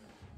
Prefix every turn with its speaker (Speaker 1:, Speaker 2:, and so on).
Speaker 1: time.